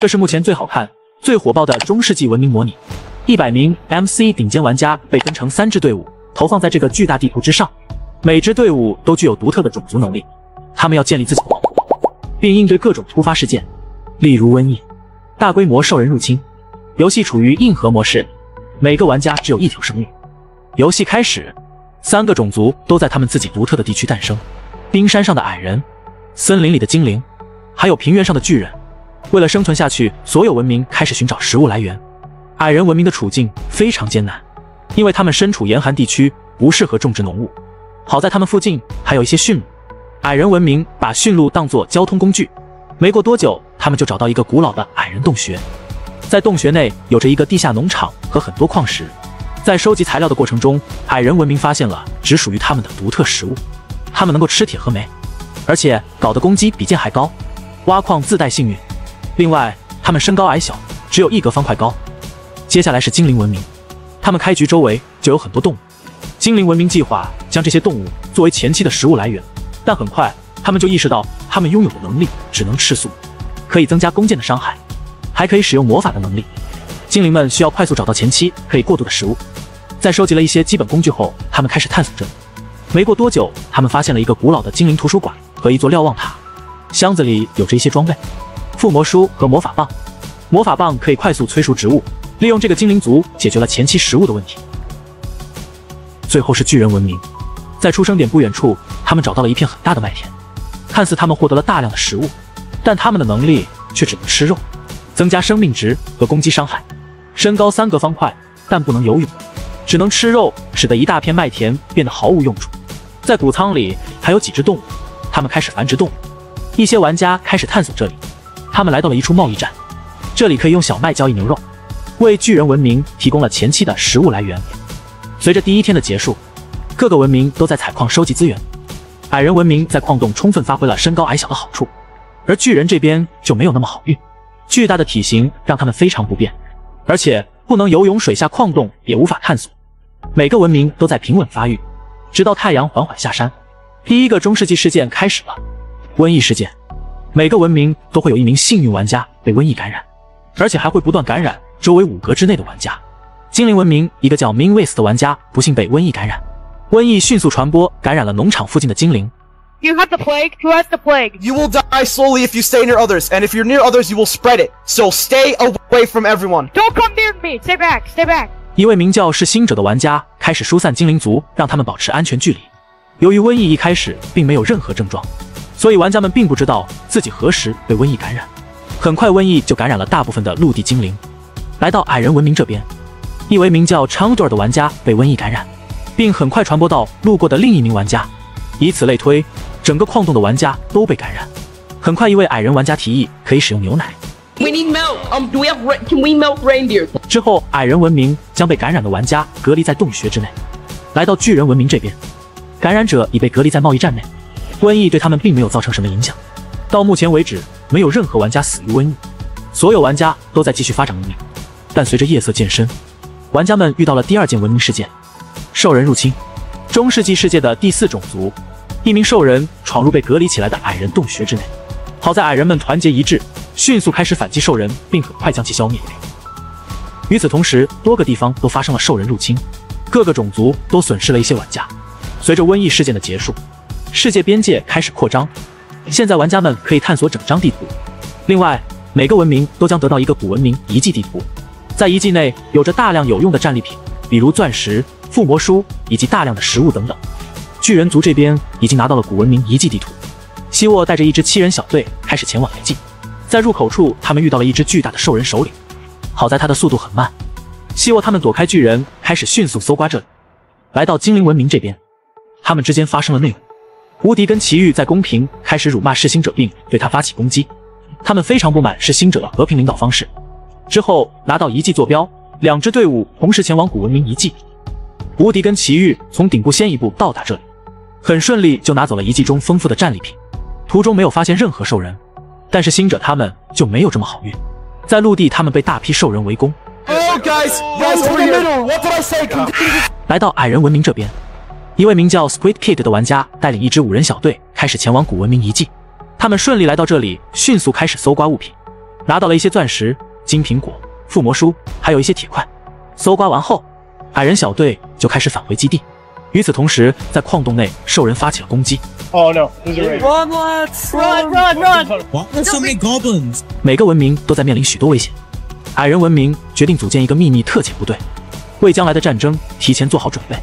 这是目前最好看、最火爆的中世纪文明模拟。一百名 MC 顶尖玩家被分成三支队伍，投放在这个巨大地图之上。每支队伍都具有独特的种族能力，他们要建立自己的王国，并应对各种突发事件，例如瘟疫、大规模兽人入侵。游戏处于硬核模式，每个玩家只有一条生命。游戏开始，三个种族都在他们自己独特的地区诞生：冰山上的矮人，森林里的精灵，还有平原上的巨人。为了生存下去，所有文明开始寻找食物来源。矮人文明的处境非常艰难，因为他们身处严寒地区，不适合种植农物。好在他们附近还有一些驯鹿，矮人文明把驯鹿当作交通工具。没过多久，他们就找到一个古老的矮人洞穴，在洞穴内有着一个地下农场和很多矿石。在收集材料的过程中，矮人文明发现了只属于他们的独特食物，他们能够吃铁和煤，而且搞的攻击比剑还高。挖矿自带幸运。另外，他们身高矮小，只有一格方块高。接下来是精灵文明，他们开局周围就有很多动物。精灵文明计划将这些动物作为前期的食物来源，但很快他们就意识到，他们拥有的能力只能吃素，可以增加弓箭的伤害，还可以使用魔法的能力。精灵们需要快速找到前期可以过渡的食物。在收集了一些基本工具后，他们开始探索这里。没过多久，他们发现了一个古老的精灵图书馆和一座瞭望塔，箱子里有着一些装备。附魔书和魔法棒，魔法棒可以快速催熟植物，利用这个精灵族解决了前期食物的问题。最后是巨人文明，在出生点不远处，他们找到了一片很大的麦田，看似他们获得了大量的食物，但他们的能力却只能吃肉，增加生命值和攻击伤害。身高三个方块，但不能游泳，只能吃肉，使得一大片麦田变得毫无用处。在谷仓里还有几只动物，他们开始繁殖动物。一些玩家开始探索这里。他们来到了一处贸易站，这里可以用小麦交易牛肉，为巨人文明提供了前期的食物来源。随着第一天的结束，各个文明都在采矿收集资源。矮人文明在矿洞充分发挥了身高矮小的好处，而巨人这边就没有那么好运。巨大的体型让他们非常不便，而且不能游泳，水下矿洞也无法探索。每个文明都在平稳发育，直到太阳缓缓下山。第一个中世纪事件开始了——瘟疫事件。每个文明都会有一名幸运玩家被瘟疫感染，而且还会不断感染周围五格之内的玩家。精灵文明一个叫 m i n w i s 的玩家不幸被瘟疫感染，瘟疫迅速传播，感染了农场附近的精灵。You have the plague. Who has the plague? You will die slowly if you stay near others, and if you're near others, you will spread it. So stay away from everyone. Don't come near me. Stay back. Stay back. 一位名叫是星者的玩家开始疏散精灵族，让他们保持安全距离。由于瘟疫一开始并没有任何症状。所以玩家们并不知道自己何时被瘟疫感染，很快瘟疫就感染了大部分的陆地精灵。来到矮人文明这边，一位名叫 Chandor 的玩家被瘟疫感染，并很快传播到路过的另一名玩家，以此类推，整个矿洞的玩家都被感染。很快，一位矮人玩家提议可以使用牛奶。We need milk. Um, do we have? Can we milk reindeer? 之后，矮人文明将被感染的玩家隔离在洞穴之内。来到巨人文明这边，感染者已被隔离在贸易站内。瘟疫对他们并没有造成什么影响，到目前为止，没有任何玩家死于瘟疫，所有玩家都在继续发展文明。但随着夜色渐深，玩家们遇到了第二件文明事件——兽人入侵。中世纪世界的第四种族，一名兽人闯入被隔离起来的矮人洞穴之内。好在矮人们团结一致，迅速开始反击兽人，并很快将其消灭。与此同时，多个地方都发生了兽人入侵，各个种族都损失了一些玩家。随着瘟疫事件的结束。世界边界开始扩张，现在玩家们可以探索整张地图。另外，每个文明都将得到一个古文明遗迹地图，在遗迹内有着大量有用的战利品，比如钻石、附魔书以及大量的食物等等。巨人族这边已经拿到了古文明遗迹地图，希沃带着一支七人小队开始前往遗迹。在入口处，他们遇到了一只巨大的兽人首领，好在他的速度很慢。希沃他们躲开巨人，开始迅速搜刮这里。来到精灵文明这边，他们之间发生了内讧。无敌跟奇遇在公屏开始辱骂噬星者，并对他发起攻击。他们非常不满噬星者的和平领导方式。之后拿到遗迹坐标，两支队伍同时前往古文明遗迹。无敌跟奇遇从顶部先一步到达这里，很顺利就拿走了遗迹中丰富的战利品。途中没有发现任何兽人，但是星者他们就没有这么好运。在陆地，他们被大批兽人围攻。来到矮人文明这边。一位名叫 Squid Kid 的玩家带领一支五人小队开始前往古文明遗迹。他们顺利来到这里，迅速开始搜刮物品。拿到了一些钻石、金苹果、附魔书，还有一些铁块。搜刮完后，矮人小队就开始返回基地。与此同时，在矿洞内，兽人发起了攻击。Oh no. Run, run, run! So many goblins? 每个文明都在面临许多危险。矮人文明决定组建一个秘密特遣部队，为将来的战争提前做好准备。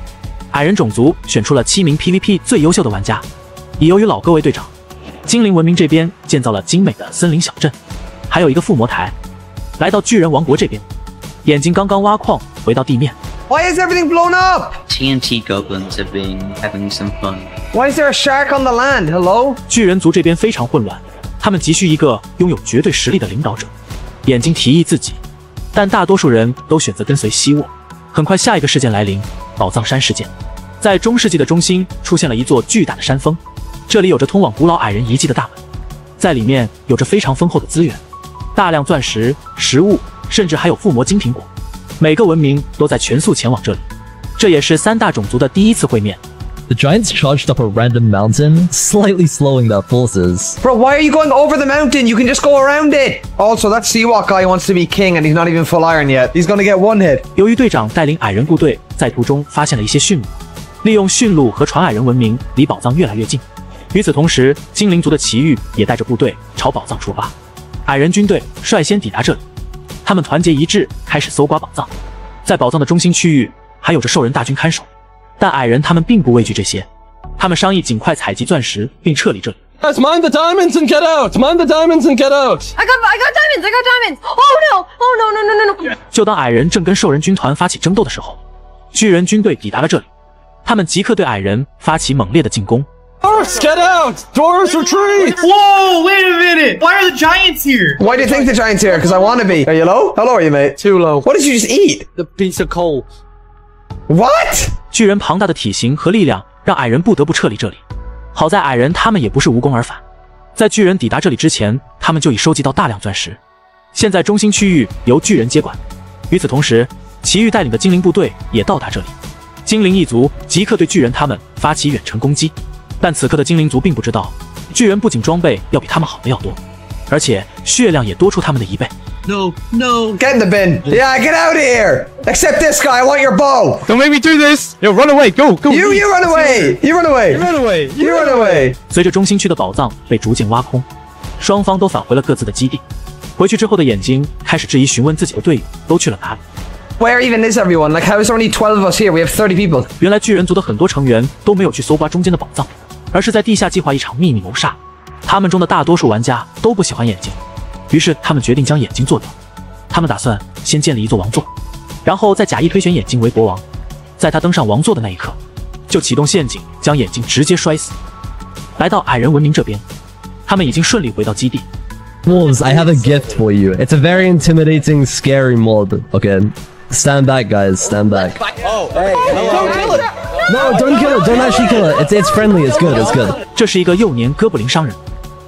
矮人种族选出了七名 PVP 最优秀的玩家，以由于老哥为队长。精灵文明这边建造了精美的森林小镇，还有一个附魔台。来到巨人王国这边，眼睛刚刚挖矿回到地面，Why is everything blown up? TNT goblins have been having some fun. Why is there a shark on the land? Hello? 巨人族这边非常混乱，他们急需一个拥有绝对实力的领导者。眼睛提议自己，但大多数人都选择跟随希沃。很快，下一个事件来临——宝藏山事件。在中世纪的中心出现了一座巨大的山峰，这里有着通往古老矮人遗迹的大门，在里面有着非常丰厚的资源，大量钻石、食物，甚至还有附魔金苹果。每个文明都在全速前往这里，这也是三大种族的第一次会面。The giants charged up a random mountain, slightly slowing their forces. Bro, why are you going over the mountain? You can just go around it. Also, that Seawalk guy wants to be king and he's not even full iron yet. He's gonna get one hit. 由于队长带领矮人部队在途中发现了一些驯鹿，利用驯鹿和传矮人文明离宝藏越来越近。与此同时，精灵族的奇遇也带着部队朝宝藏出发。矮人军队率先抵达这里，他们团结一致，开始搜刮宝藏。在宝藏的中心区域，还有着兽人大军看守， 但矮人他们并不畏惧这些，他们商议尽快采集钻石并撤离这里。 Guys, mine the diamonds and get out! Mine the diamonds and get out! I got, I got diamonds! I got diamonds! Oh no! Oh no! No! No! No! No! 就当矮人正跟兽人军团发起争斗的时候，巨人军队抵达了这里，他们即刻对矮人发起猛烈的进攻。 Dwarfs, get out! Dwarves retreat! Whoa, wait a minute. Why are the giants here? Why do you think the giant's here? Because I want to be. Are you low? How low are you, mate? Too low. What did you just eat? The piece of coal. What? 巨人庞大的体型和力量让矮人不得不撤离这里。好在矮人他们也不是无功而返，在巨人抵达这里之前，他们就已收集到大量钻石。现在中心区域由巨人接管。与此同时，奇遇带领的精灵部队也到达这里。精灵一族即刻对巨人他们发起远程攻击，但此刻的精灵族并不知道，巨人不仅装备要比他们好的要多，而且血量也多出他们的一倍。No, no. Get in the bin. Yeah, get out of here. Except this guy. I want your bow. Don't make me do this! Yo, run away! Go, go! You, you run away. You run away. Run away! You run away. 随着中心区的宝藏被逐渐挖空，双方都返回了各自的基地。回去之后的眼睛开始质疑询问自己的队友都去了哪里。 Where even is everyone? Like, how is there only 12 of us here? We have 30 people. 原来巨人族的很多成员都没有去搜刮中间的宝藏，而是在地下计划一场秘密谋杀。他们中的大多数玩家都不喜欢眼睛， 于是他们决定将眼睛做掉。他们打算先建立一座王座，然后再假意推选眼睛为国王。在他登上王座的那一刻，就启动陷阱，将眼睛直接摔死。来到矮人文明这边，他们已经顺利回到基地。Wolves, I have a gift for you. It's a very intimidating, scary mob. Okay. Stand back, guys. Stand back. Oh, don't kill it. No, don't kill it. Don't actually kill it. It's it's friendly. It's good. It's good. 这是一个幼年哥布林商人，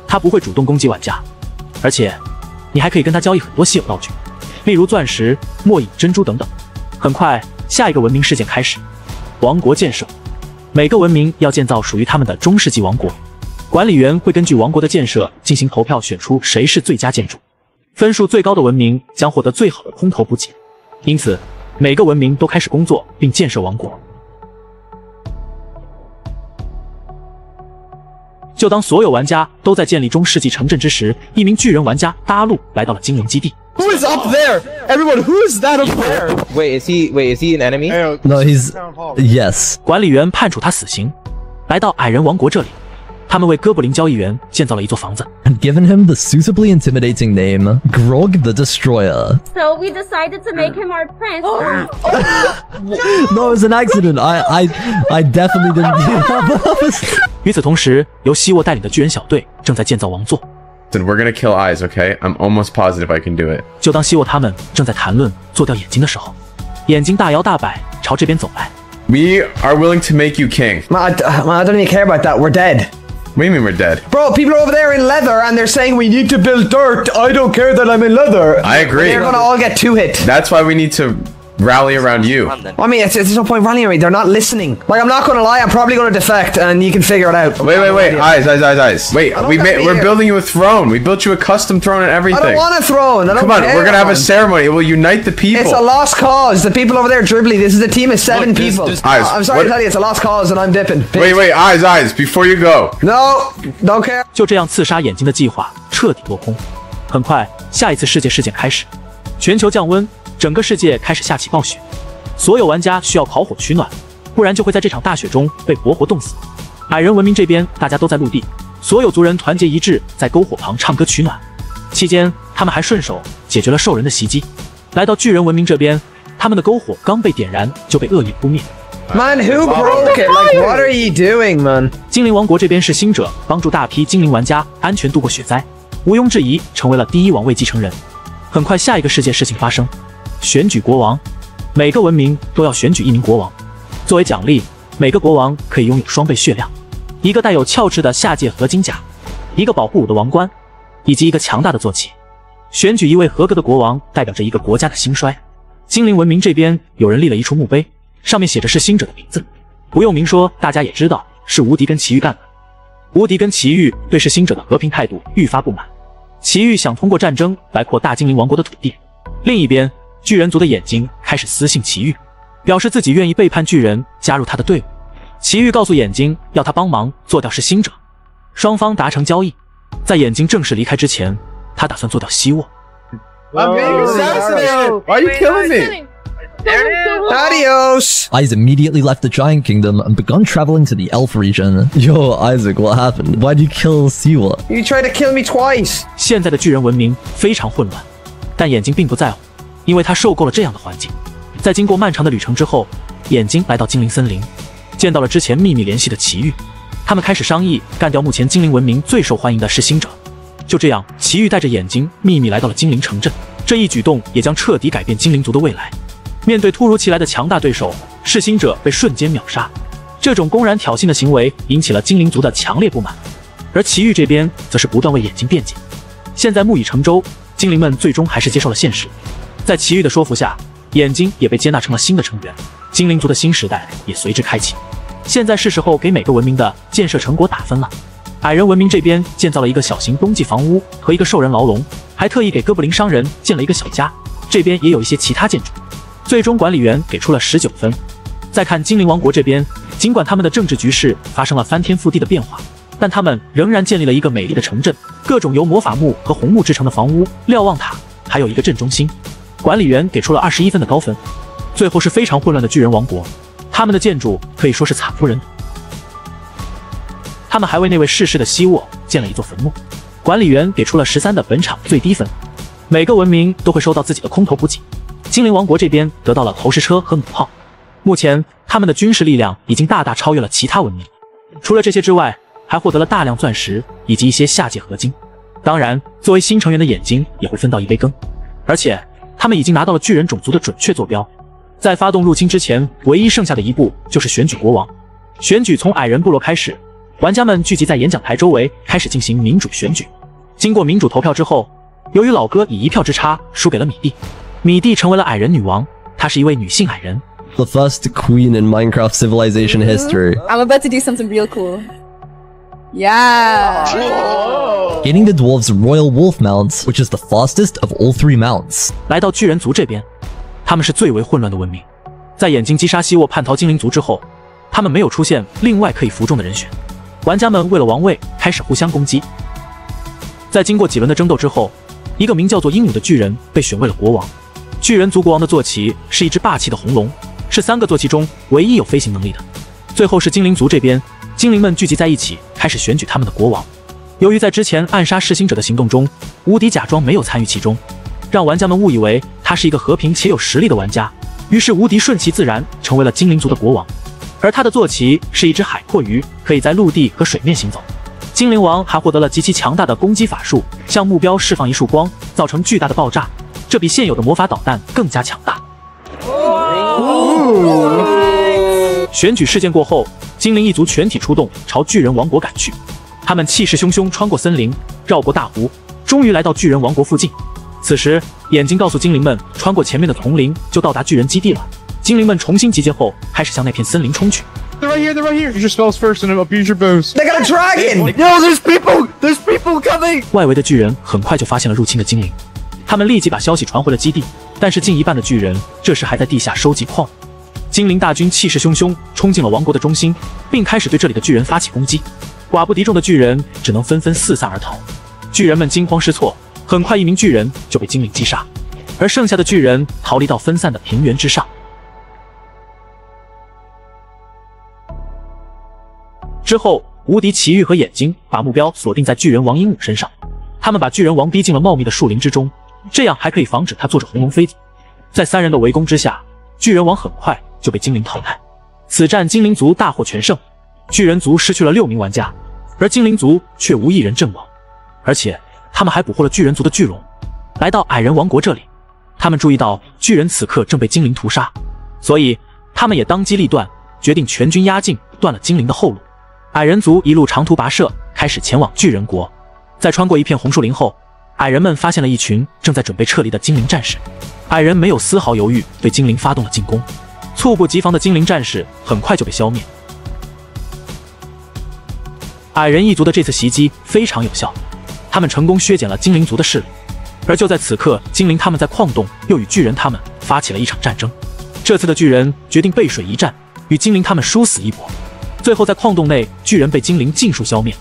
他不会主动攻击玩家，而且你还可以跟他交易很多稀有道具，例如钻石、末影、珍珠等等。很快，下一个文明事件开始，王国建设。每个文明要建造属于他们的中世纪王国，管理员会根据王国的建设进行投票，选出谁是最佳建筑。分数最高的文明将获得最好的空投补给。因此，每个文明都开始工作并建设王国。就当所有玩家都在建立中世纪城镇之时，一名巨人玩家搭路来到了精灵基地。 Who is up there? Everyone, who is that up there? Wait, is he? Wait, is he an enemy? No, he's yes. 管理员判处他死刑。来到矮人王国这里，他们为哥布林交易员建造了一座房子。 And given him the suitably intimidating name, Grog the Destroyer. So we decided to make him our prince. No, it was an accident. I I I definitely didn't do that. 与此同时，由希沃带领的巨人小队正在建造王座。 Listen, we're gonna kill eyes, okay? I'm almost positive I can do it. 就当希沃他们正在谈论做掉眼睛的时候，眼睛大摇大摆朝这边走来。 We are willing to make you king. Man, I, d- man, I don't even care about that. We're dead. What do you mean we're dead? Bro, people are over there in leather and they're saying we need to build dirt. I don't care that I'm in leather. I agree. They're gonna all get two hit. That's why we need to rally around you. I mean, it's, it's no point rallying me. They're not listening. Like, I'm not gonna lie. I'm probably gonna defect, and you can figure it out. Wait, wait, wait! Eyes, eyes, eyes, eyes! Wait, don't we got made, me we're here. building you a throne. We built you a custom throne and everything. I don't want a throne. I don't Come on, care, we're gonna have a man. ceremony. It will unite the people. It's a lost cause. The people over there dribbling. This is a team of seven Look, this- people. this- Eyes, I'm sorry what- to tell you, it's a lost cause, and I'm dipping. Wait, wait, eyes, eyes! Before you go, No, don't care. 就这样刺杀眼睛的计划彻底落空。很快，下一次世界事件开始，全球降温， 整个世界开始下起暴雪，所有玩家需要烤火取暖，不然就会在这场大雪中被活活冻死。矮人文明这边大家都在陆地，所有族人团结一致，在篝火旁唱歌取暖。期间，他们还顺手解决了兽人的袭击。来到巨人文明这边，他们的篝火刚被点燃就被恶意扑灭。Man, who broke it? Like, what are you doing, man? 精灵王国这边是星者帮助大批精灵玩家安全度过雪灾，毋庸置疑成为了第一王位继承人。很快，下一个世界事情发生，选举国王，每个文明都要选举一名国王，作为奖励，每个国王可以拥有双倍血量，一个带有鞘翅的下界合金甲，一个保护我的王冠，以及一个强大的坐骑。选举一位合格的国王，代表着一个国家的兴衰。精灵文明这边有人立了一处墓碑，上面写着是星者的名字，不用明说，大家也知道是无敌跟奇遇干的。无敌跟奇遇对是星者的和平态度愈发不满，奇遇想通过战争来扩大精灵王国的土地。另一边，巨人族的眼睛开始私信奇遇，表示自己愿意背叛巨人，加入他的队伍。奇遇告诉眼睛要他帮忙做掉是星者，双方达成交易。在眼睛正式离开之前，他打算做掉希沃。 I'm being assassinated. Why are you killing me? Adios. Eyes immediately left the Giant Kingdom and begun traveling to the Elf region. Yo, Isaac, what happened? Why'd you kill Siwa? You tried to kill me twice. 现在的巨人文明非常混乱，但眼睛并不在乎， 因为他受够了这样的环境。在经过漫长的旅程之后，眼睛来到精灵森林，见到了之前秘密联系的奇遇，他们开始商议干掉目前精灵文明最受欢迎的噬心者。就这样，奇遇带着眼睛秘密来到了精灵城镇，这一举动也将彻底改变精灵族的未来。面对突如其来的强大对手，噬心者被瞬间秒杀。这种公然挑衅的行为引起了精灵族的强烈不满，而奇遇这边则是不断为眼睛辩解。现在木已成舟，精灵们最终还是接受了现实。在奇遇的说服下，眼睛也被接纳成了新的成员，精灵族的新时代也随之开启。现在是时候给每个文明的建设成果打分了。矮人文明这边建造了一个小型冬季房屋和一个兽人牢笼，还特意给哥布林商人建了一个小家。这边也有一些其他建筑。最终管理员给出了十九分。再看精灵王国这边，尽管他们的政治局势发生了翻天覆地的变化，但他们仍然建立了一个美丽的城镇，各种由魔法木和红木制成的房屋、瞭望塔，还有一个镇中心。管理员给出了二十一分的高分。最后是非常混乱的巨人王国，他们的建筑可以说是惨不忍睹。他们还为那位逝世的希沃建了一座坟墓。管理员给出了十三的本场最低分。每个文明都会收到自己的空投补给。精灵王国这边得到了投石车和弩炮，目前他们的军事力量已经大大超越了其他文明。除了这些之外，还获得了大量钻石以及一些下界合金。当然，作为新成员的眼睛也会分到一杯羹。而且，他们已经拿到了巨人种族的准确坐标。在发动入侵之前，唯一剩下的一步就是选举国王。选举从矮人部落开始，玩家们聚集在演讲台周围，开始进行民主选举。经过民主投票之后，由于老哥以一票之差输给了米蒂。米蒂成为了矮人女王，她是一位女性矮人。The first queen in Minecraft civilization history. I'm about to do something real cool. Yeah. Gaining the dwarves' royal wolf mounts, which is the fastest of all three mounts. 来到巨人族这边，他们是最为混乱的文明。在眼睛击杀希沃叛逃精灵族之后，他们没有出现另外可以服众的人选。玩家们为了王位开始互相攻击。在经过几轮的争斗之后，一个名叫做鹦鹉的巨人被选为了国王。巨人族国王的坐骑是一只霸气的红龙，是三个坐骑中唯一有飞行能力的。最后是精灵族这边，精灵们聚集在一起，开始选举他们的国王。由于在之前暗杀噬星者的行动中，无敌假装没有参与其中，让玩家们误以为他是一个和平且有实力的玩家，于是无敌顺其自然成为了精灵族的国王。而他的坐骑是一只海阔鱼，可以在陆地和水面行走。精灵王还获得了极其强大的攻击法术，向目标释放一束光，造成巨大的爆炸，这比现有的魔法导弹更加强大。选举事件过后，精灵一族全体出动，朝巨人王国赶去。他们气势汹汹穿过森林，绕过大湖，终于来到巨人王国附近。此时，眼睛告诉精灵们，穿过前面的丛林就到达巨人基地了。精灵们重新集结后，开始向那片森林冲去。They're right here. They're right here. Use your spells first and abuse your bows. They got a dragon! No, there's people. There's people coming. 外围的巨人很快就发现了入侵的精灵，他们立即把消息传回了基地。但是近一半的巨人这时还在地下收集矿物。精灵大军气势汹汹冲进了王国的中心，并开始对这里的巨人发起攻击。寡不敌众的巨人只能纷纷四散而逃。巨人们惊慌失措，很快一名巨人就被精灵击杀，而剩下的巨人逃离到分散的平原之上。之后，无敌奇遇和眼睛把目标锁定在巨人王鹦鹉身上，他们把巨人王逼进了茂密的树林之中，这样还可以防止他坐着红龙飞走。在三人的围攻之下，巨人王很快就被精灵淘汰。此战精灵族大获全胜，巨人族失去了六名玩家，而精灵族却无一人阵亡。而且他们还捕获了巨人族的巨龙。来到矮人王国这里，他们注意到巨人此刻正被精灵屠杀，所以他们也当机立断，决定全军压境，断了精灵的后路。矮人族一路长途跋涉，开始前往巨人国。在穿过一片红树林后，矮人们发现了一群正在准备撤离的精灵战士。矮人没有丝毫犹豫，对精灵发动了进攻。猝不及防的精灵战士很快就被消灭。矮人一族的这次袭击非常有效，他们成功削减了精灵族的势力。而就在此刻，精灵他们在矿洞又与巨人他们发起了一场战争。这次的巨人决定背水一战，与精灵他们殊死一搏。最后在矿洞内，巨人被精灵尽数消灭，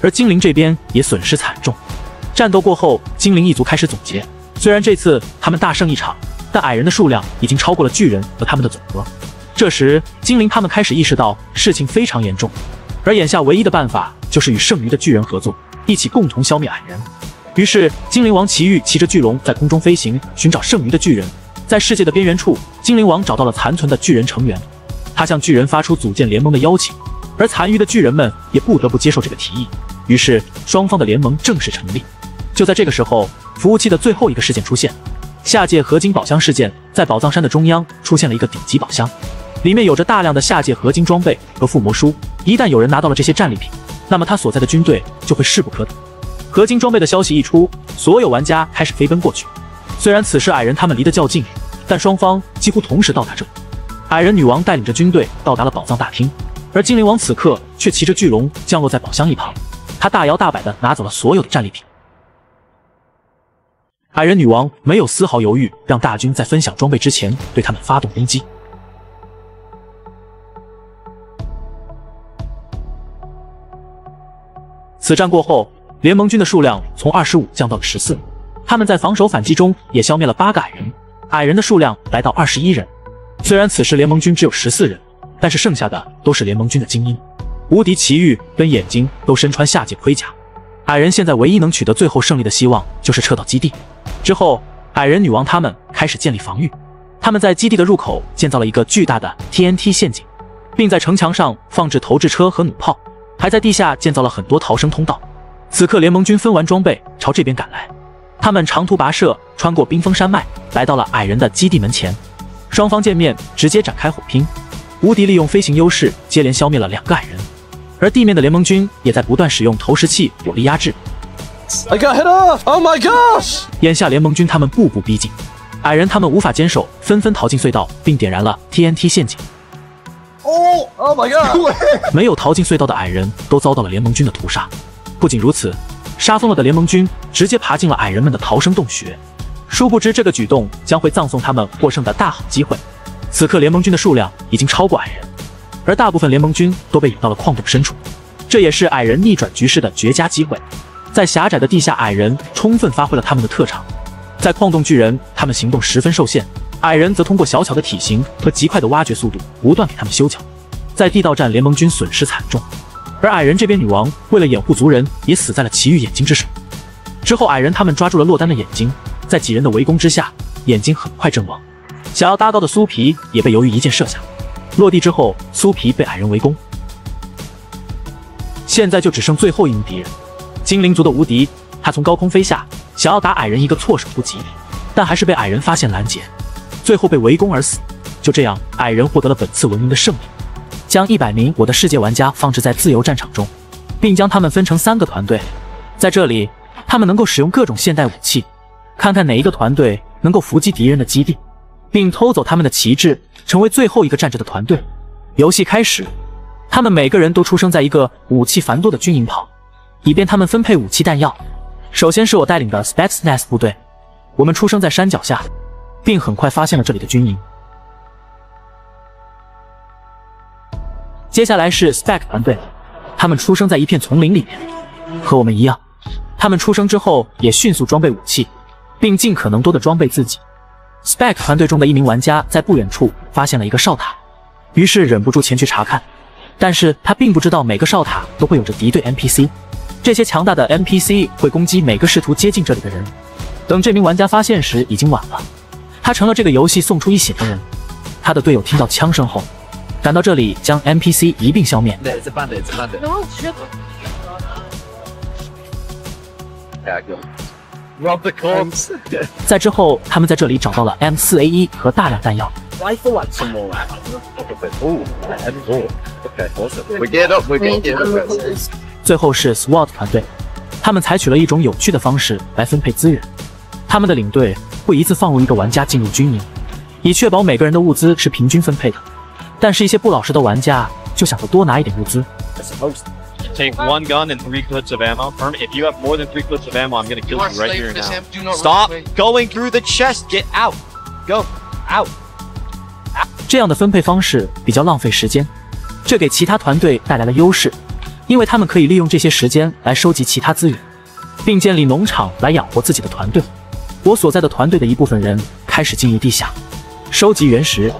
而精灵这边也损失惨重。战斗过后，精灵一族开始总结，虽然这次他们大胜一场，但矮人的数量已经超过了巨人和他们的总和。这时，精灵他们开始意识到事情非常严重，而眼下唯一的办法就是与剩余的巨人合作，一起共同消灭矮人。于是，精灵王奇遇骑着巨龙在空中飞行，寻找剩余的巨人。在世界的边缘处，精灵王找到了残存的巨人成员，他向巨人发出组建联盟的邀请，而残余的巨人们也不得不接受这个提议。于是，双方的联盟正式成立。就在这个时候，服务器的最后一个事件出现。下界合金宝箱事件在宝藏山的中央出现了一个顶级宝箱，里面有着大量的下界合金装备和附魔书。一旦有人拿到了这些战利品，那么他所在的军队就会势不可挡。合金装备的消息一出，所有玩家开始飞奔过去。虽然此时矮人他们离得较近，但双方几乎同时到达这里。矮人女王带领着军队到达了宝藏大厅，而精灵王此刻却骑着巨龙降落在宝箱一旁，他大摇大摆地拿走了所有的战利品。矮人女王没有丝毫犹豫，让大军在分享装备之前对他们发动攻击。此战过后，联盟军的数量从二十五降到了十四，他们在防守反击中也消灭了八个矮人，矮人的数量来到二十一人。虽然此时联盟军只有十四人，但是剩下的都是联盟军的精英。无敌奇遇跟眼睛都身穿下界盔甲，矮人现在唯一能取得最后胜利的希望就是撤到基地。之后，矮人女王他们开始建立防御，他们在基地的入口建造了一个巨大的 TNT 陷阱，并在城墙上放置投掷车和弩炮，还在地下建造了很多逃生通道。此刻，联盟军分完装备朝这边赶来，他们长途跋涉，穿过冰封山脉，来到了矮人的基地门前。双方见面直接展开火拼，无敌利用飞行优势接连消灭了两个矮人，而地面的联盟军也在不断使用投石器火力压制。I got hit off! Oh my gosh! 眼下联盟军他们步步逼近，矮人他们无法坚守，纷纷逃进隧道，并点燃了 TNT 陷阱。Oh! Oh my god! 没有逃进隧道的矮人都遭到了联盟军的屠杀。不仅如此，杀疯了的联盟军直接爬进了矮人们的逃生洞穴。殊不知这个举动将会葬送他们获胜的大好机会。此刻联盟军的数量已经超过矮人，而大部分联盟军都被引到了矿洞深处，这也是矮人逆转局势的绝佳机会。在狭窄的地下，矮人充分发挥了他们的特长。在矿洞巨人，他们行动十分受限，矮人则通过小巧的体型和极快的挖掘速度，不断给他们修桥。在地道战，联盟军损失惨重，而矮人这边女王为了掩护族人，也死在了奇遇眼睛之手。之后，矮人他们抓住了落单的眼睛，在几人的围攻之下，眼睛很快阵亡。想要搭高的苏皮也被由于一箭射下，落地之后，苏皮被矮人围攻。现在就只剩最后一名敌人。精灵族的无敌，他从高空飞下，想要打矮人一个措手不及，但还是被矮人发现拦截，最后被围攻而死。就这样，矮人获得了本次文明的胜利，将一百名我的世界玩家放置在自由战场中，并将他们分成三个团队，在这里，他们能够使用各种现代武器，看看哪一个团队能够伏击敌人的基地，并偷走他们的旗帜，成为最后一个站着的团队。游戏开始，他们每个人都出生在一个武器繁多的军营旁，以便他们分配武器弹药。首先是我带领的 Spetsnaz 部队，我们出生在山脚下，并很快发现了这里的军营。接下来是 Spec 团队，他们出生在一片丛林里面，和我们一样。他们出生之后也迅速装备武器，并尽可能多的装备自己。Spec 团队中的一名玩家在不远处发现了一个哨塔，于是忍不住前去查看。但是他并不知道每个哨塔都会有着敌对 NPC，这些强大的 NPC 会攻击每个试图接近这里的人。等这名玩家发现时，已经晚了，他成了这个游戏送出一血的人。他的队友听到枪声后，赶到这里将 NPC 一并消灭。在之后，他们在这里找到了 M4A1 和大量弹药。Rifle and some more ammo. Ooh, M4. Okay, awesome. We get up, we get up. 最后是 SWAT 团队，他们采取了一种有趣的方式来分配资源。他们的领队会一次放入一个玩家进入军营，以确保每个人的物资是平均分配的。但是，一些不老实的玩家就想着多拿一点物资。Take one gun and three clips of ammo. Perm, if you have more than three clips of ammo, I'm gonna kill you right here now. Stop going through the chest. Get out. Go out. 这样的分配方式比较浪费时间，这给其他团队带来了优势，因为他们可以利用这些时间来收集其他资源，并建立农场来养活自己的团队。我所在的团队的一部分人开始进入地下，收集原石，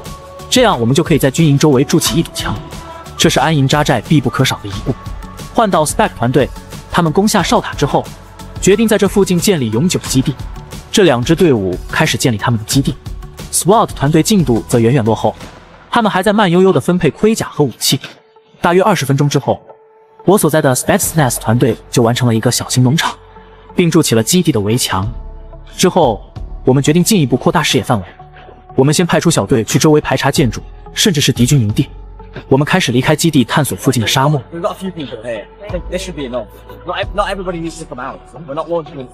这样我们就可以在军营周围筑起一堵墙，这是安营扎寨必不可少的一步。换到 Spec 团队，他们攻下哨塔之后，决定在这附近建立永久基地。这两支队伍开始建立他们的基地。SWAT 团队进度则远远落后，他们还在慢悠悠地分配盔甲和武器。大约二十分钟之后，我所在的 Spetsnaz 团队就完成了一个小型农场，并筑起了基地的围墙。之后，我们决定进一步扩大视野范围。我们先派出小队去周围排查建筑，甚至是敌军营地。我们开始离开基地，探索附近的沙漠。We've got a few people here. I think this should be enough. Not, ev- not everybody needs to come out. We're not launching them.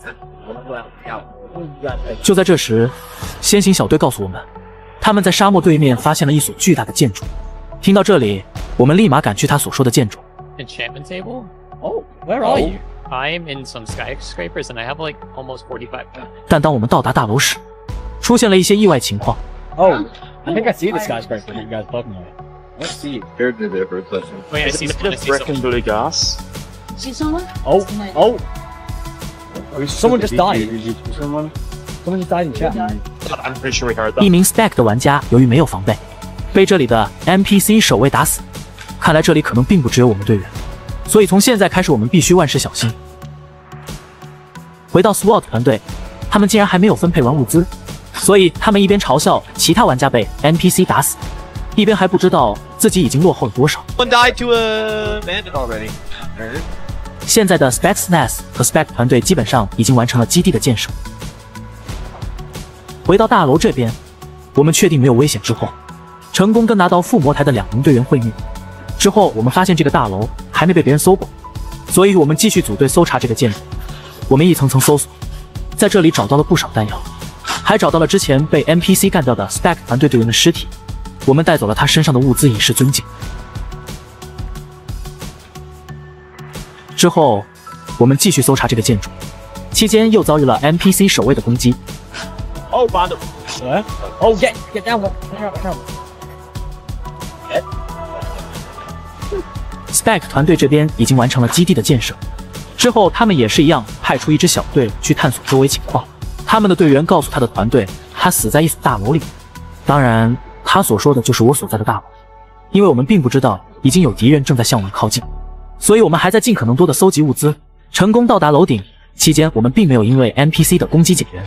We're not allowed out. 就在这时，先行小队告诉我们，他们在沙漠对面发现了一所巨大的建筑。听到这里，我们立马赶去他所说的建筑。enchantment table. Oh, where are you? I'm in some skyscrapers and I have like almost 45. 但当我们到达大楼时，出现了一些意外情况。 Oh, I think I see the skyscraper that you guys are talking about. Let's see. Here, there, there, for a second. Wait, I see someone. I see someone. gas. See someone? Oh, oh. Someone just died. Someone just died in chat. I'm pretty sure we heard 一名 Spec 的玩家由于没有防备，被这里的 NPC 守卫打死。 看来这里可能并不只有我们队员，所以从现在开始我们必须万事小心。回到 SWAT 团队，他们竟然还没有分配完物资，所以他们一边嘲笑其他玩家被 NPC 打死，一边还不知道自己已经落后了多少。One died to a bandit already. 现在的 s p e c s n a s 和 Spec 团队基本上已经完成了基地的建设。回到大楼这边，我们确定没有危险之后，成功跟拿到附魔台的两名队员会面。之后，我们发现这个大楼还没被别人搜过，所以我们继续组队搜查这个建筑。我们一层层搜索，在这里找到了不少弹药，还找到了之前被 NPC 干掉的 Spec 团队队员的尸体。我们带走了他身上的物资以示尊敬。之后，我们继续搜查这个建筑，期间又遭遇了 NPC 守卫的攻击。Oh, him. Where? Oh, get get down. Get down. Get down. Spec 团队这边已经完成了基地的建设，之后他们也是一样派出一支小队去探索周围情况。他们的队员告诉他的团队，他死在一所大楼里。当然，他所说的就是我所在的大楼，因为我们并不知道已经有敌人正在向我们靠近，所以我们还在尽可能多的搜集物资。成功到达楼顶期间，我们并没有因为 NPC 的攻击减员。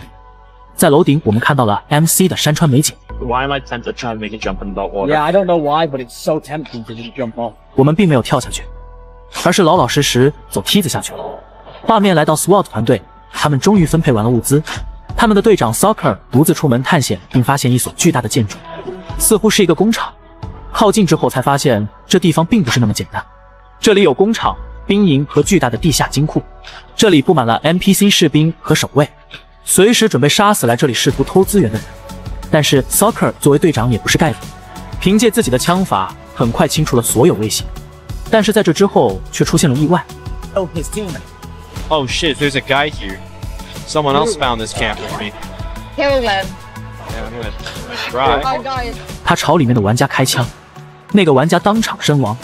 在楼顶，我们看到了 MC 的山川美景。Why am I tempted to try and make a jump in that water? Yeah, I don't know why, but it's so tempting to just jump off. 我们并没有跳下去，而是老老实实走梯子下去了。画面来到 SWAT 团队，他们终于分配完了物资。他们的队长 Soccer 独自出门探险，并发现一所巨大的建筑，似乎是一个工厂。靠近之后才发现，这地方并不是那么简单。这里有工厂、兵营和巨大的地下金库，这里布满了 NPC 士兵和守卫。随时准备杀死来这里试图偷资源的人。但是 Soccer 作为队长也不是盖的，凭借自己的枪法很快清除了所有威胁。但是在这之后却出现了意外。 Oh, his teammate. Oh shit, there's a guy here. Someone else found this camp with me. Kill them. Yeah, I'm gonna try. Oh, guys. 他朝里面的玩家开枪，那个玩家当场身亡。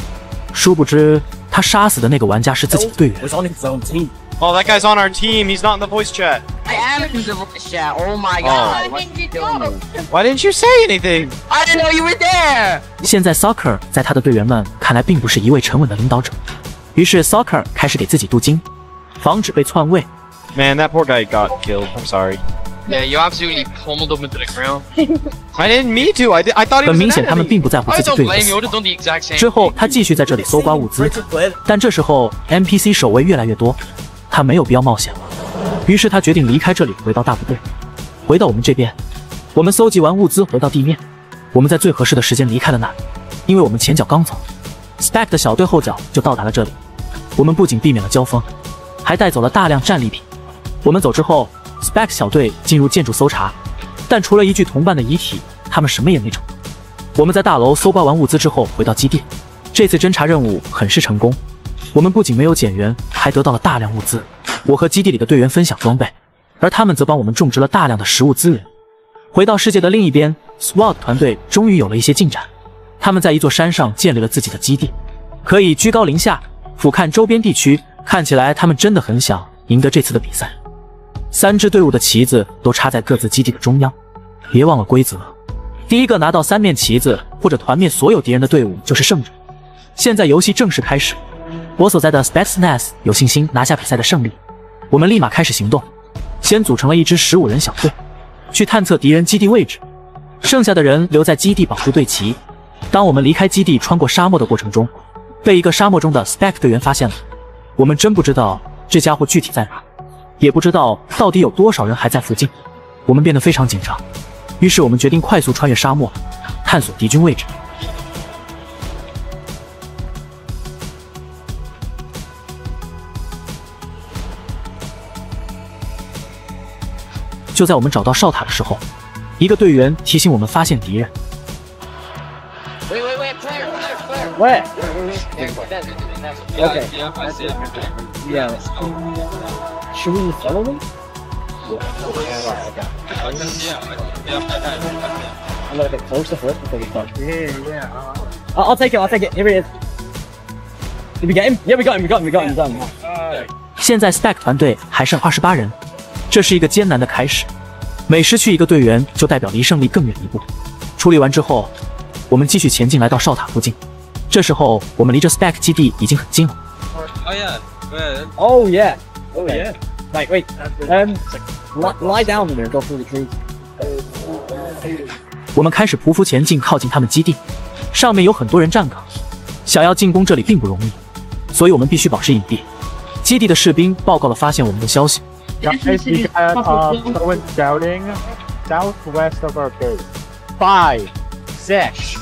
殊不知，他杀死的那个玩家是自己的队员。 Was on his own team. Oh, that guy's on our team. He's not in the voice chat. I am in the voice chat. Oh my Oh. god. Why you killing me? Why didn't you say anything? I didn't know you were there. 现在 Soccer 在他的队员们看来并不是一位沉稳的领导者，于是 Soccer 开始给自己镀金，防止被篡位。 Man, that poor guy got killed. I'm sorry. Yeah, you absolutely pummeled him into the ground. I didn't mean to. I, did, I thought he 很 was 明 an 显，他们 enemy. 并不在乎 I 自己 don't 队友的 blame 死 you. I would have done the exact same. 之后，他继续在这里搜刮物资， Richard cleared. 但这时候 NPC 守卫越来越多，他没有必要冒险了。 于是他决定离开这里，回到大部队，回到我们这边。我们搜集完物资，回到地面。我们在最合适的时间离开了那里，因为我们前脚刚走，Stack 的小队后脚就到达了这里。我们不仅避免了交锋，还带走了大量战利品。我们走之后，Stack 小队进入建筑搜查，但除了一具同伴的遗体，他们什么也没找。我们在大楼搜刮完物资之后，回到基地。这次侦查任务很是成功，我们不仅没有减员，还得到了大量物资。我和基地里的队员分享装备，而他们则帮我们种植了大量的食物资源。回到世界的另一边，SWAT 团队终于有了一些进展。他们在一座山上建立了自己的基地，可以居高临下俯瞰周边地区。看起来他们真的很想赢得这次的比赛。三支队伍的旗子都插在各自基地的中央。别忘了规则，第一个拿到三面旗子或者团灭所有敌人的队伍就是胜者。现在游戏正式开始，我所在的 Spetsnaz 有信心拿下比赛的胜利。我们立马开始行动，先组成了一支十五人小队，去探测敌人基地位置，剩下的人留在基地保护队旗。当我们离开基地穿过沙漠的过程中，被一个沙漠中的 Spec 队员发现了。我们真不知道这家伙具体在哪，也不知道到底有多少人还在附近。我们变得非常紧张，于是我们决定快速穿越沙漠，探索敌军位置。就在我们找到哨塔的时候，一个队员提醒我们发现敌人。Wait, wait, wait, player, player, player. Where? Yeah, Okay. yeah, I see it. Yeah. Should we follow them? I'm gonna get closer first before we start. Yeah, yeah. I'll, I'll take it. I'll take it. Here he is. Did we get him? Yeah, we got him. We got him. We got him. We got him. 现在 Stack 团队还剩二十八人，这是一个艰难的开始。每失去一个队员，就代表离胜利更远一步。处理完之后，我们继续前进，来到哨塔附近。这时候，我们离着 Stack 基地已经很近了。Oh yeah. Oh yeah. Oh yeah. Wait, wait. Um, lie, lie down and go through the trees. 我们开始匍匐前进，靠近他们基地。上面有很多人站岗，想要进攻这里并不容易，所以我们必须保持隐蔽。基地的士兵报告了发现我们的消息。Guys, we got uh, someone scouting southwest of our base. Five, six.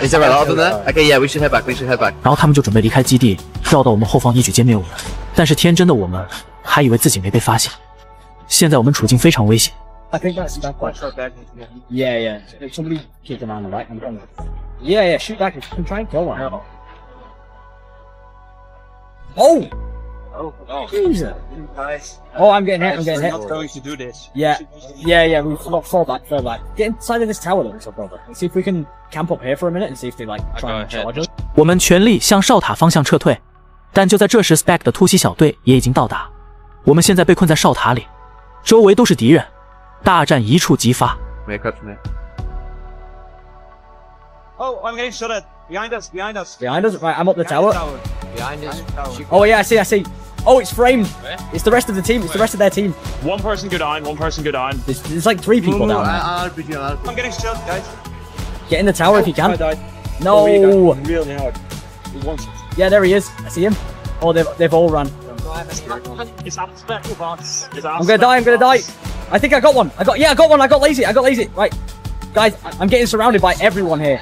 Is there a lot of that? Okay, yeah, we should head back. We should head back. 然后他们就准备离开基地，绕到我们后方一举歼灭我们。但是天真的我们还以为自己没被发现。现在我们处境非常危险。 I think that's that one. Yeah, yeah. If somebody keep them on the right. I'm going. Yeah, yeah. Shoot back. I'm trying to kill one. Oh. Oh, oh. Jesus. Oh, I'm getting hit. I'm getting hit. going to do this. Yeah, yeah, yeah. We fall, fall back, fall back. Get inside of this tower, though, so brother. Let's see if we can camp up here for a minute and see if they like try and go ahead. charge us. 我们全力向哨塔方向撤退，但就在这时，Spec 的突袭小队也已经到达。我们现在被困在哨塔里，周围都是敌人，大战一触即发。 Make up from it. Oh, I'm getting shot at. Behind us, behind us. Behind us, right? I'm up the tower. Behind us. Oh yeah, I see, I see. Oh, it's framed. It's the rest of the team. It's the rest of their team. One person go down, one person go down. There's, there's like three people down there. I'll be down. I'm getting shot, guys. Get in the tower if you can. Oh, I No. Oh, really hard. He Yeah, there he is. I see him. Oh, they've, they've all run. It's up special box. It's I'm gonna die. I'm gonna die. I think I got one. I got yeah, I got one. I got lazy. I got lazy. Right, guys, I'm getting surrounded by everyone here.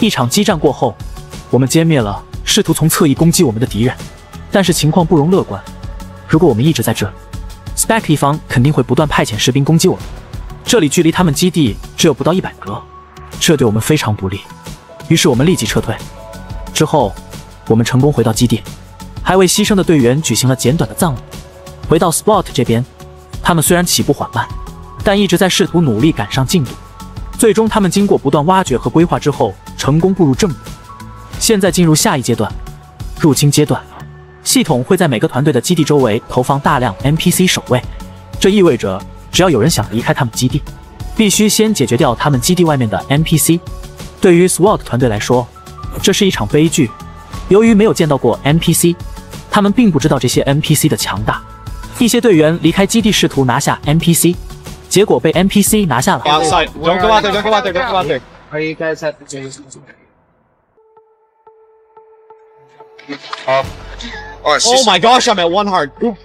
一场激战过后，我们歼灭了试图从侧翼攻击我们的敌人，但是情况不容乐观。如果我们一直在这，，Spec 一方肯定会不断派遣士兵攻击我们。这里距离他们基地只有不到一百格，这对我们非常不利。于是我们立即撤退。之后，我们成功回到基地，还为牺牲的队员举行了简短的葬礼。回到 Spot 这边，他们虽然起步缓慢，但一直在试图努力赶上进度。最终，他们经过不断挖掘和规划之后，成功步入正轨。现在进入下一阶段，入侵阶段。系统会在每个团队的基地周围投放大量 NPC 守卫，这意味着只要有人想离开他们基地，必须先解决掉他们基地外面的 NPC。对于 SWAT 团队来说，这是一场悲剧。由于没有见到过 NPC，他们并不知道这些 NPC 的强大。一些队员离开基地试图拿下 NPC，结果被 NPC 拿下了。Outside. Don't go out there. Don't go out there. Don't go out there. Are you guys at the gym? Oh my gosh, I'm at one heart. You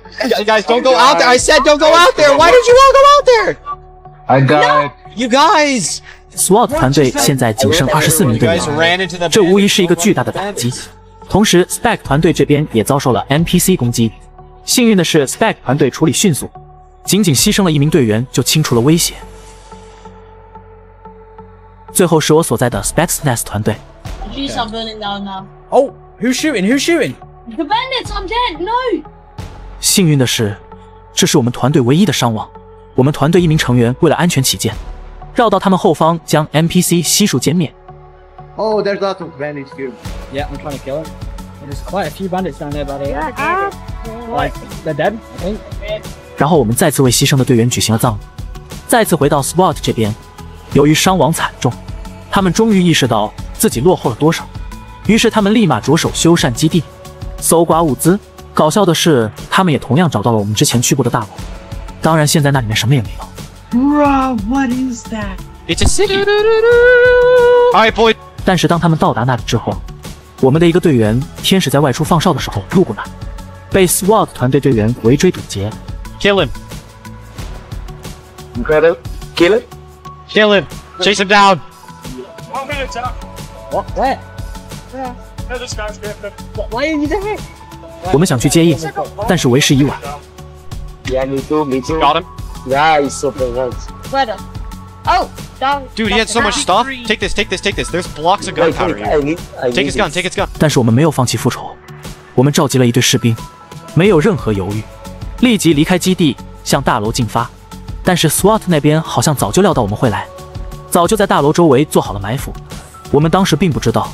guys, don't go out there. I said don't go out there. Why did you all go out there? I got. You guys. SWAT 团队现在仅剩二十四名队员，这无疑是一个巨大的打击。同时，Spec 团队这边也遭受了 NPC 攻击。幸运的是，Spec 团队处理迅速，仅仅牺牲了一名队员就清除了威胁。 最后是我所在的 Spetsnaz 团队。 The Jews are burning down now. Oh, who's shooting? Who's shooting? The bandits, I'm dead. No. 幸运的是，这是我们团队唯一的伤亡。我们团队一名成员为了安全起见，绕到他们后方将 NPC 悉数歼灭。 Oh, there's lots of bandits here. Yeah, I'm trying to kill him. There's quite a few bandits down there, buddy. Like, they're dead, I think. 然后我们再次为牺牲的队员举行了葬礼。再次回到 SWAT 这边， 由于伤亡惨重，他们终于意识到自己落后了多少，于是他们立马着手修缮基地，搜刮物资。搞笑的是，他们也同样找到了我们之前去过的大楼。当然，现在那里面什么也没有。Bruh, what is that? It's a city. All right, boy. 但是当他们到达那里之后，我们的一个队员天使在外出放哨的时候路过那里，被 SWAT 团队队员围追堵截。Kill him. Incredible. Kill it. Kill him. Chase him down. What? Where? What? Why are you there? 我们想去接应，但是为时已晚。 Yeah, me too. Me too. Got him. Yeah, he's super hurt. Where the? Oh, down. Dude, he had so much stuff. Take this. Take this. Take this. There's blocks of Wait, gunpowder wait, I here. need. I Take need his gun. this. Take his gun. 但是我们没有放弃复仇，我们召集了一队士兵，没有任何犹豫，立即离开基地向大楼进发。 但是 SWAT 那边好像早就料到我们会来，早就在大楼周围做好了埋伏。我们当时并不知道，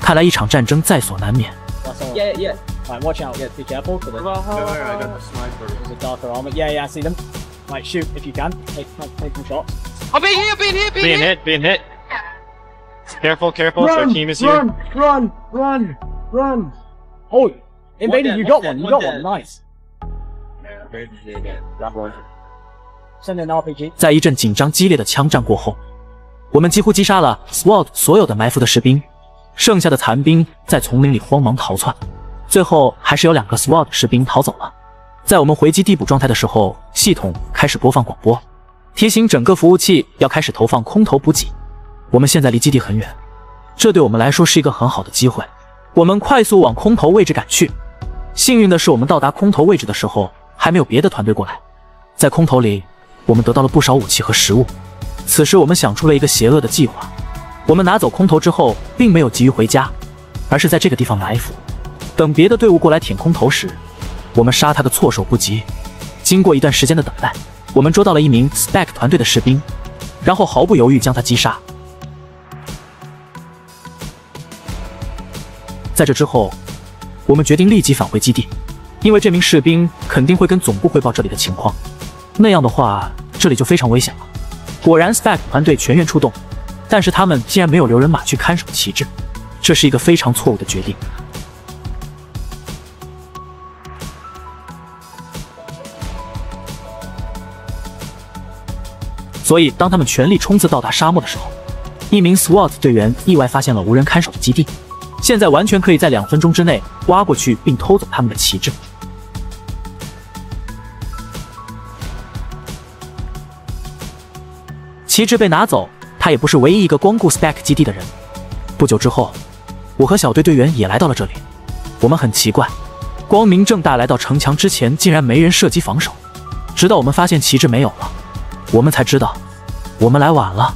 看来一场战争在所难免。 That's all. Yeah, yeah. Right, watch out. Yeah, be careful. For the... There's a darker armor. Yeah, yeah, I see them. Right, shoot if you can. Take, take some shots. I'm being hit, being hit, being, Being hit. hit. Being hit. Careful. Careful. Their team is here. run, run, run. Oh, invaded, dead, you one got dead, one, you one got dead. one, nice. Send an RPG. 在一阵紧张激烈的枪战过后，我们几乎击杀了 SWAT 所有的埋伏的士兵，剩下的残兵在丛林里慌忙逃窜，最后还是有两个 SWAT 士兵逃走了。在我们回击地补状态的时候，系统开始播放广播，提醒整个服务器要开始投放空投补给。我们现在离基地很远，这对我们来说是一个很好的机会。我们快速往空投位置赶去。幸运的是，我们到达空投位置的时候，还没有别的团队过来。在空投里，我们得到了不少武器和食物。此时，我们想出了一个邪恶的计划。我们拿走空投之后，并没有急于回家，而是在这个地方埋伏，等别的队伍过来舔空投时，我们杀他个措手不及。经过一段时间的等待，我们捉到了一名 Spec 团队的士兵，然后毫不犹豫将他击杀。在这之后，我们决定立即返回基地，因为这名士兵肯定会跟总部汇报这里的情况。那样的话，这里就非常危险了。果然，Spec 团队全员出动，但是他们竟然没有留人马去看守旗帜，这是一个非常错误的决定。所以，当他们全力冲刺到达沙漠的时候，一名 SWAT 队员意外发现了无人看守的基地，现在完全可以在两分钟之内挖过去并偷走他们的旗帜。旗帜被拿走，他也不是唯一一个光顾 Spec 基地的人。不久之后，我和小队队员也来到了这里。我们很奇怪，光明正大来到城墙之前，竟然没人射击防守，直到我们发现旗帜没有了，我们才知道我们来晚了。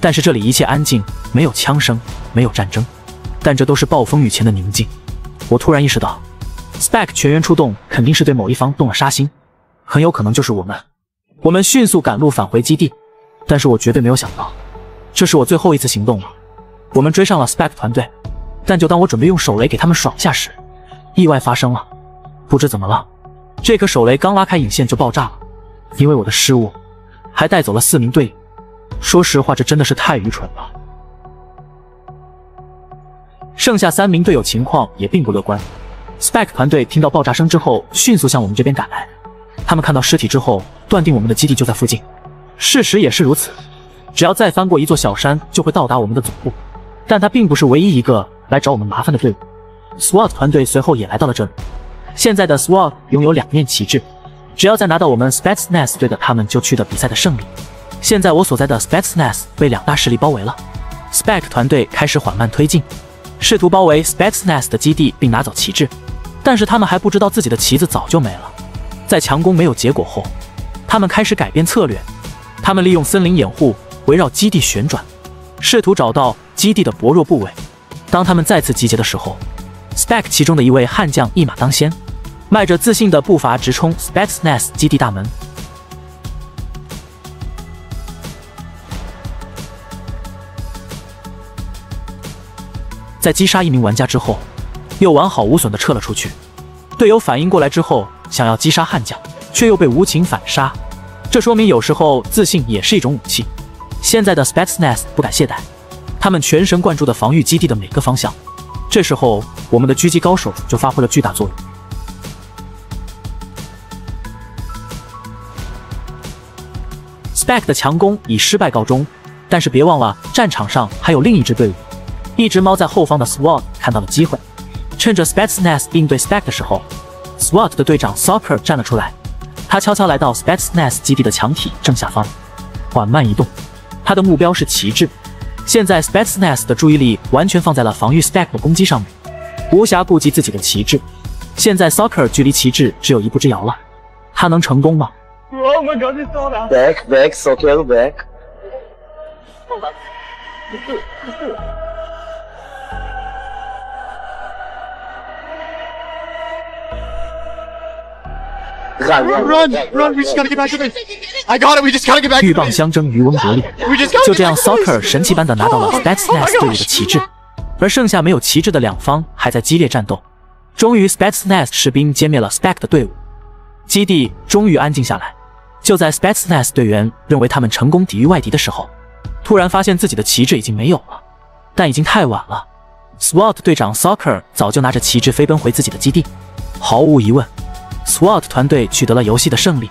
但是这里一切安静，没有枪声，没有战争，但这都是暴风雨前的宁静。我突然意识到，Spec 全员出动肯定是对某一方动了杀心，很有可能就是我们。我们迅速赶路返回基地，但是我绝对没有想到，这是我最后一次行动了。我们追上了 Spec 团队，但就当我准备用手雷给他们爽下时，意外发生了。不知怎么了，这颗手雷刚拉开引线就爆炸了，因为我的失误，还带走了四名队友。说实话，这真的是太愚蠢了。剩下三名队友情况也并不乐观。Spec 团队听到爆炸声之后，迅速向我们这边赶来。他们看到尸体之后，断定我们的基地就在附近。事实也是如此，只要再翻过一座小山，就会到达我们的总部。但他并不是唯一一个来找我们麻烦的队伍。SWAT 团队随后也来到了这里。现在的 SWAT 拥有两面旗帜，只要再拿到我们 Spetsnaz 队的他们就取得比赛的胜利。现在我所在的 Spetsnaz 被两大势力包围了，Spec 团队开始缓慢推进，试图包围 Spetsnaz 的基地并拿走旗帜，但是他们还不知道自己的旗子早就没了。在强攻没有结果后，他们开始改变策略，他们利用森林掩护围绕基地旋转，试图找到基地的薄弱部位。当他们再次集结的时候，Spec 其中的一位悍将一马当先，迈着自信的步伐直冲 Spetsnaz 基地大门。在击杀一名玩家之后，又完好无损的撤了出去。队友反应过来之后，想要击杀悍将，却又被无情反杀。这说明有时候自信也是一种武器。现在的 Spetsnaz 不敢懈怠，他们全神贯注的防御基地的每个方向。这时候，我们的狙击高手就发挥了巨大作用。Spec 的强攻以失败告终，但是别忘了，战场上还有另一支队伍。一只猫在后方的 SWAT 看到了机会，趁着 Spetsnaz 应对 Spec 的时候，SWAT 的队长 Soccer 站了出来。他悄悄来到 Spetsnaz 基地的墙体正下方，缓慢移动。他的目标是旗帜。现在 Spetsnaz 的注意力完全放在了防御 Stack 的攻击上面，无暇顾及自己的旗帜。现在 Soccer 距离旗帜只有一步之遥了，他能成功吗？Oh my god, it's all out. Back, back, Soccer, back. Run, run, run! We just gotta get back to this. I got it. We just gotta get back. 鹬蚌相争，渔翁得利。就这样，Soccer 神奇般的拿到了 Spetsnaz 队伍的旗帜，而剩下没有旗帜的两方还在激烈战斗。终于，Spetsnaz 士兵歼灭了 Spec 的队伍，基地终于安静下来。就在 Spetsnaz 队员认为他们成功抵御外敌的时候，突然发现自己的旗帜已经没有了，但已经太晚了。SWAT 队长 Soccer 早就拿着旗帜飞奔回自己的基地，毫无疑问。SWAT 团队取得了游戏的胜利。